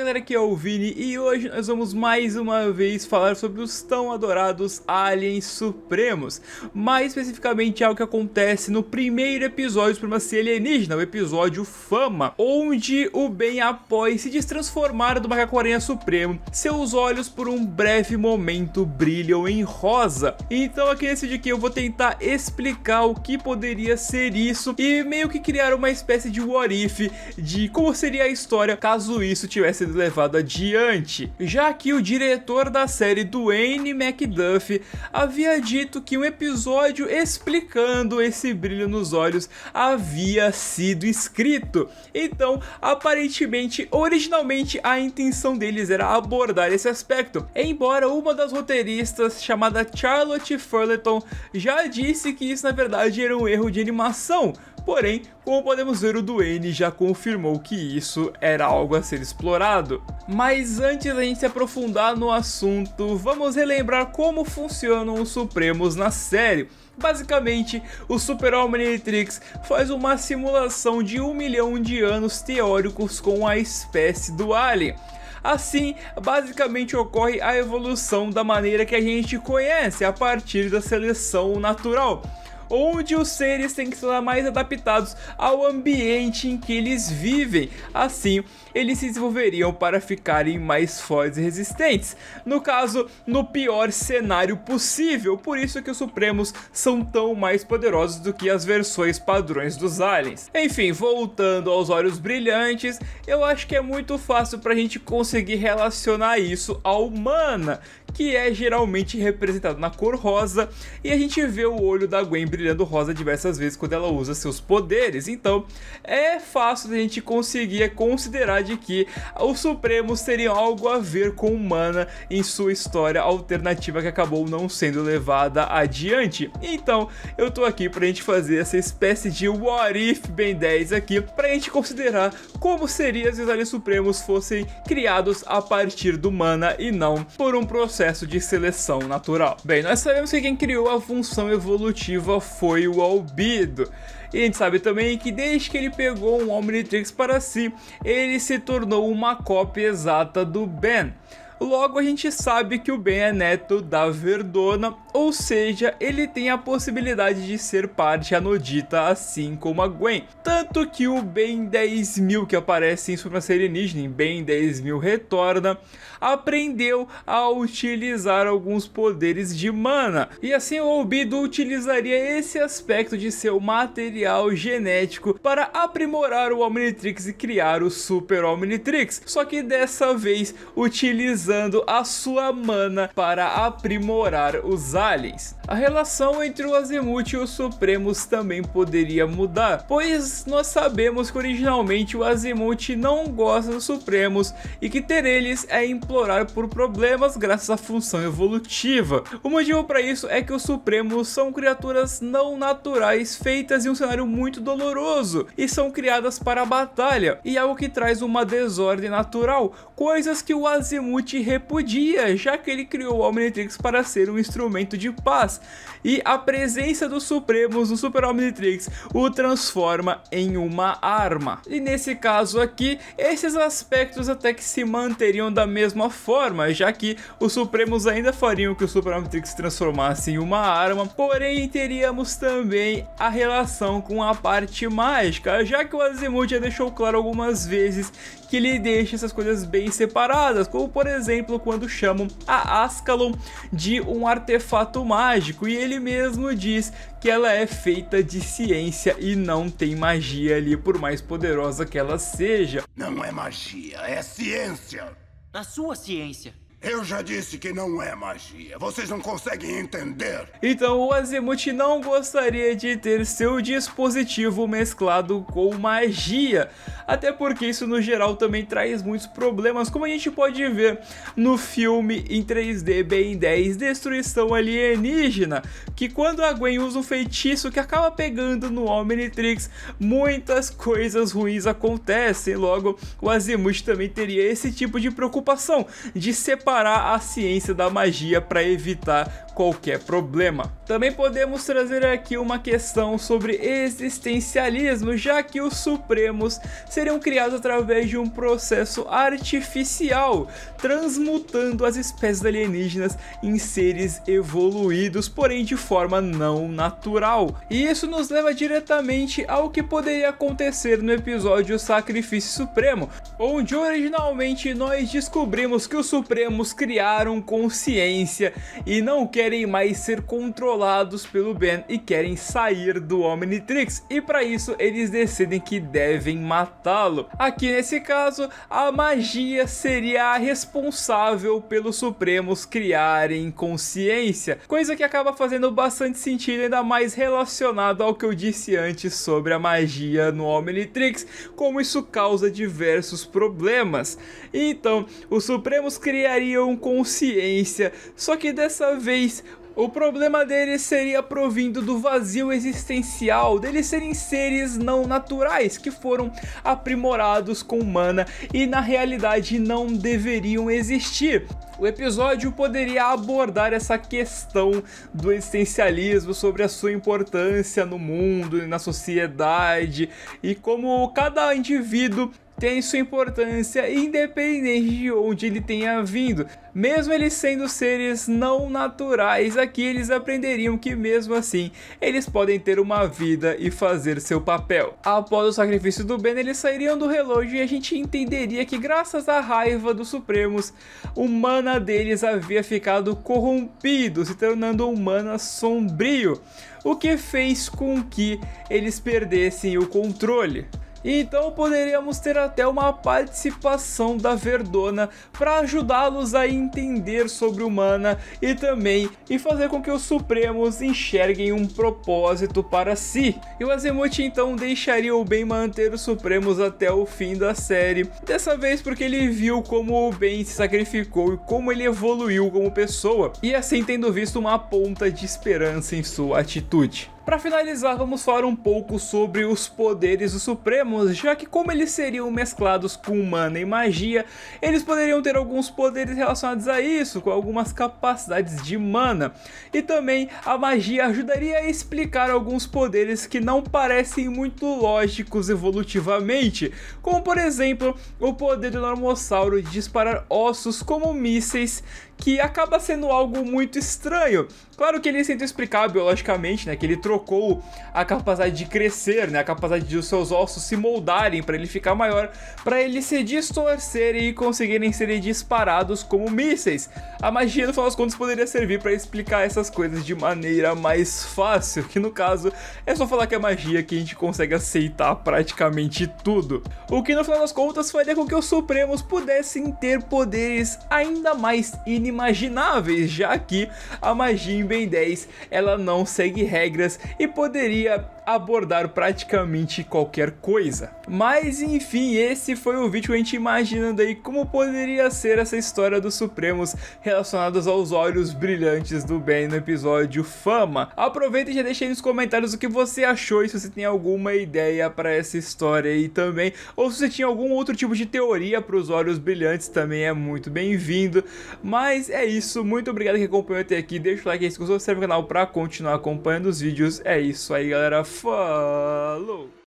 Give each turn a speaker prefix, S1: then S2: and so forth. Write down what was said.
S1: galera, aqui é o Vini e hoje nós vamos mais uma vez falar sobre os tão adorados Aliens Supremos. Mais especificamente algo que acontece no primeiro episódio de Supremacia Alienígena, o episódio Fama Onde o Ben após se destransformar do Macaco Aranha Supremo Seus olhos por um breve momento brilham em rosa. Então aqui nesse vídeo aqui eu vou tentar explicar o que poderia ser isso E meio que criar uma espécie de what if de como seria a história caso isso tivesse sido levado adiante, já que o diretor da série Dwayne McDuff havia dito que um episódio explicando esse brilho nos olhos havia sido escrito. Então, aparentemente, originalmente a intenção deles era abordar esse aspecto, embora uma das roteiristas chamada Charlotte Furleton já disse que isso na verdade era um erro de animação, Porém, como podemos ver, o Duane já confirmou que isso era algo a ser explorado. Mas antes da gente se aprofundar no assunto, vamos relembrar como funcionam os Supremos na série. Basicamente, o Super Omnitrix faz uma simulação de um milhão de anos teóricos com a espécie do Alien. Assim, basicamente ocorre a evolução da maneira que a gente conhece a partir da seleção natural onde os seres têm que estar mais adaptados ao ambiente em que eles vivem. Assim, eles se desenvolveriam para ficarem mais fortes e resistentes. No caso, no pior cenário possível, por isso que os Supremos são tão mais poderosos do que as versões padrões dos aliens. Enfim, voltando aos olhos brilhantes, eu acho que é muito fácil para a gente conseguir relacionar isso à humana, que é geralmente representado na cor rosa, e a gente vê o olho da Gwen brilhando rosa diversas vezes quando ela usa seus poderes, então é fácil a gente conseguir considerar de que os Supremos teriam algo a ver com Mana em sua história alternativa que acabou não sendo levada adiante. Então eu tô aqui pra gente fazer essa espécie de What If Ben 10 aqui, pra gente considerar como seria se os Aliens Supremos fossem criados a partir do Mana e não por um processo de seleção natural. Bem, nós sabemos que quem criou a função evolutiva foi o Albedo. E a gente sabe também que desde que ele pegou um Omnitrix para si, ele se tornou uma cópia exata do Ben. Logo a gente sabe que o Ben é neto da Verdona, ou seja, ele tem a possibilidade de ser parte anodita assim como a Gwen. Tanto que o Ben 10.000 que aparece em Supremacia Alienígena, em Ben 10.000 Retorna, aprendeu a utilizar alguns poderes de mana. E assim o Albedo utilizaria esse aspecto de seu material genético para aprimorar o Omnitrix e criar o Super Omnitrix. Só que dessa vez utilizando a sua mana para aprimorar os aliens. A relação entre o Azimuth e os Supremos também poderia mudar, pois nós sabemos que originalmente o Azimuth não gosta dos Supremos e que ter eles é implorar por problemas graças à função evolutiva. O motivo para isso é que os Supremos são criaturas não naturais feitas em um cenário muito doloroso e são criadas para a batalha e algo que traz uma desordem natural, coisas que o Azimuth repudia, já que ele criou o Omnitrix para ser um instrumento de paz e a presença dos Supremos no Super Omnitrix o transforma em uma arma. E nesse caso aqui, esses aspectos até que se manteriam da mesma forma, já que os Supremos ainda fariam que o Super Omnitrix se transformasse em uma arma, porém teríamos também a relação com a parte mágica, já que o Azimuth já deixou claro algumas vezes que ele deixa essas coisas bem separadas, como por exemplo quando chamam a Ascalon de um artefato mágico e ele mesmo diz que ela é feita de ciência e não tem magia ali, por mais poderosa que ela seja.
S2: Não é magia, é ciência.
S3: A sua ciência.
S2: Eu já disse que não é magia. Vocês não conseguem entender.
S1: Então o Azimuth não gostaria de ter seu dispositivo mesclado com magia. Até porque isso no geral também traz muitos problemas, como a gente pode ver no filme em 3D Ben 10 Destruição Alienígena, que quando a Gwen usa um feitiço que acaba pegando no Omnitrix, muitas coisas ruins acontecem. Logo, o Azimuth também teria esse tipo de preocupação de separar separar a ciência da magia para evitar qualquer problema. Também podemos trazer aqui uma questão sobre existencialismo, já que os Supremos seriam criados através de um processo artificial, transmutando as espécies alienígenas em seres evoluídos, porém de forma não natural. E isso nos leva diretamente ao que poderia acontecer no episódio Sacrifício Supremo, onde originalmente nós descobrimos que os Supremos criaram consciência e não querem mais ser controlados pelo Ben e querem sair do Omnitrix, e para isso eles decidem que devem matá-lo. Aqui nesse caso, a magia seria a responsável pelos Supremos criarem consciência, coisa que acaba fazendo bastante sentido, ainda mais relacionado ao que eu disse antes sobre a magia no Omnitrix, como isso causa diversos problemas. Então, os Supremos criariam consciência, só que dessa vez o problema deles seria provindo do vazio existencial, deles serem seres não naturais que foram aprimorados com mana e na realidade não deveriam existir. O episódio poderia abordar essa questão do existencialismo, sobre a sua importância no mundo e na sociedade e como cada indivíduo tem sua importância independente de onde ele tenha vindo. Mesmo eles sendo seres não naturais, aqui eles aprenderiam que mesmo assim eles podem ter uma vida e fazer seu papel. Após o sacrifício do Ben, eles sairiam do relógio e a gente entenderia que graças à raiva dos Supremos, o mana deles havia ficado corrompido, se tornando um mana sombrio, o que fez com que eles perdessem o controle. Então poderíamos ter até uma participação da Verdona para ajudá-los a entender sobre o Mana e também e fazer com que os Supremos enxerguem um propósito para si. E o Azimuth então deixaria o Ben manter os Supremos até o fim da série, dessa vez porque ele viu como o Ben se sacrificou e como ele evoluiu como pessoa, e assim tendo visto uma ponta de esperança em sua atitude. Para finalizar, vamos falar um pouco sobre os poderes dos Supremos, já que como eles seriam mesclados com mana e magia, eles poderiam ter alguns poderes relacionados a isso, com algumas capacidades de mana. E também a magia ajudaria a explicar alguns poderes que não parecem muito lógicos evolutivamente, como por exemplo, o poder do Normossauro de disparar ossos como mísseis, que acaba sendo algo muito estranho. Claro que ele tenta explicar biologicamente, né, que ele trocou a capacidade de crescer, né, a capacidade de os seus ossos se moldarem para ele ficar maior, para eles se distorcerem e conseguirem serem disparados como mísseis. A magia, no final das contas, poderia servir para explicar essas coisas de maneira mais fácil, que no caso é só falar que é magia que a gente consegue aceitar praticamente tudo. O que no final das contas faria com que os Supremos pudessem ter poderes ainda mais inimagináveis inimagináveis, já que a magia em Ben 10 ela não segue regras e poderia abordar praticamente qualquer coisa. Mas enfim, esse foi o vídeo a gente imaginando aí como poderia ser essa história dos Supremos relacionados aos olhos brilhantes do Ben no episódio Fama. Aproveita e já deixa aí nos comentários o que você achou e se você tem alguma ideia para essa história aí também, ou se você tinha algum outro tipo de teoria para os olhos brilhantes também é muito bem-vindo. Mas é isso, muito obrigado que acompanhou até aqui, deixa o like aí se se inscreve no canal para continuar acompanhando os vídeos. É isso aí galera, falou!